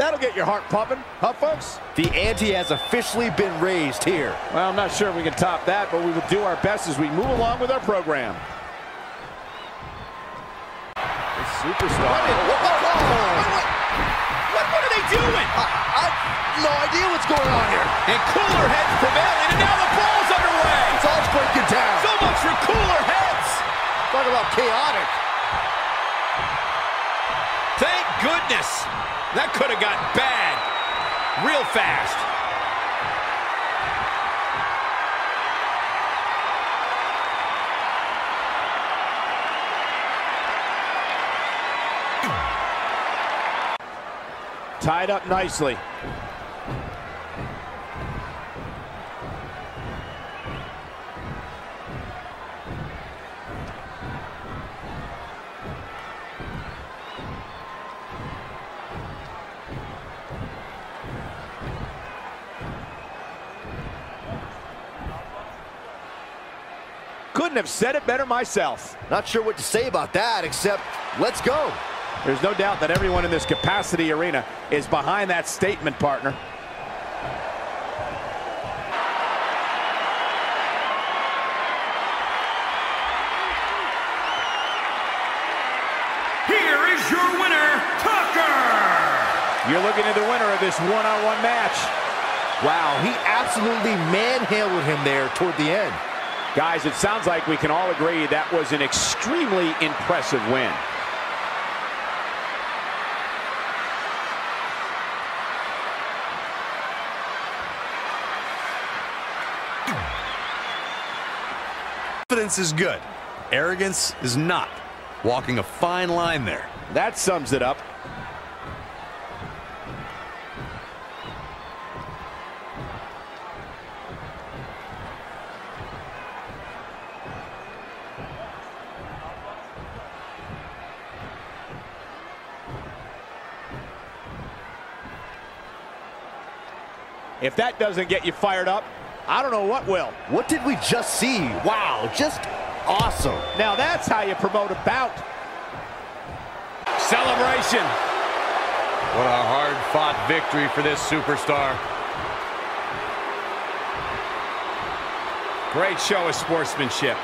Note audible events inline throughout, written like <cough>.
That'll get your heart pumping, huh, folks? The ante has officially been raised here. Well, I'm not sure if we can top that, but we will do our best as we move along with our program. The superstar. What, What, what are they doing? I, I no idea what's going on here. And cooler heads prevailing, and now the ball's underway. It's all breaking down. So much for cooler heads. Talk about chaotic. That could have got bad real fast. Tied up nicely. Couldn't have said it better myself. Not sure what to say about that, except let's go. There's no doubt that everyone in this capacity arena is behind that statement, partner. Here is your winner, Tucker! You're looking at the winner of this one-on-one -on -one match. Wow, he absolutely manhandled him there toward the end. Guys, it sounds like we can all agree that was an extremely impressive win. Confidence is good. Arrogance is not. Walking a fine line there. That sums it up. If that doesn't get you fired up, I don't know what will. What did we just see? Wow, just awesome. Now that's how you promote a bout. Celebration. What a hard-fought victory for this superstar. Great show of sportsmanship.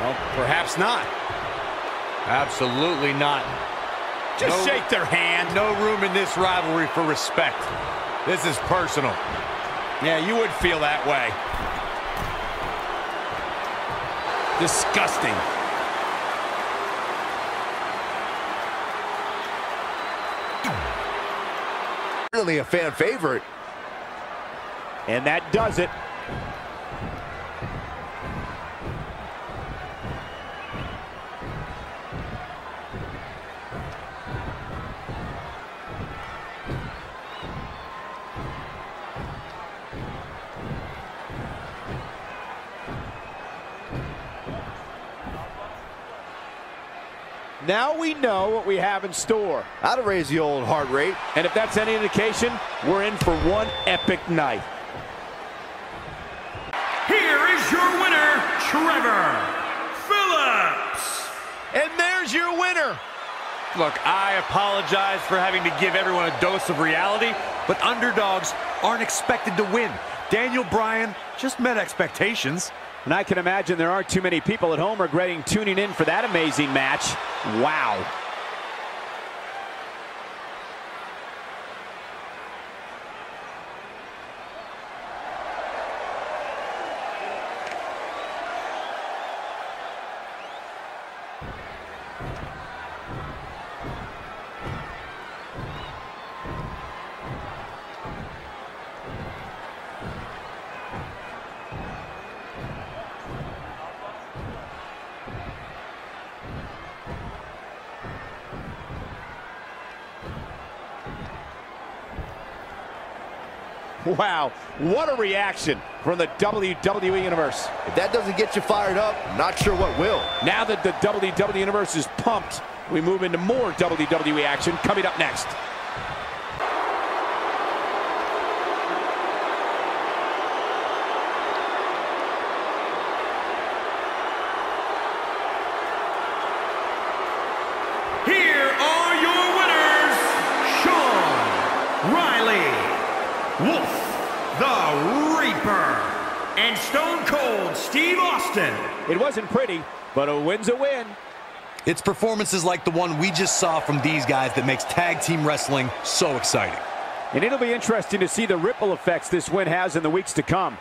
Well, perhaps not. Absolutely not. Just No- shake their hand. No room in this rivalry for respect. This is personal. Yeah, you would feel that way. Disgusting. Really a fan favorite. And that does it. Now we know what we have in store. That'll raise the old heart rate. And if that's any indication, we're in for one epic night. Here is your winner, Trevor Phillips! And there's your winner. Look, I apologize for having to give everyone a dose of reality, but underdogs aren't expected to win. Daniel Bryan just met expectations. And I can imagine there aren't too many people at home regretting tuning in for that amazing match. Wow. <laughs> Wow, what a reaction from the WWE Universe. If that doesn't get you fired up, I'm not sure what will. Now that the WWE Universe is pumped, we move into more WWE action coming up next. Wolf the Reaper and Stone Cold Steve Austin. It wasn't pretty, but a win's a win. It's performances like the one we just saw from these guys that makes tag team wrestling so exciting. And it'll be interesting to see the ripple effects this win has in the weeks to come.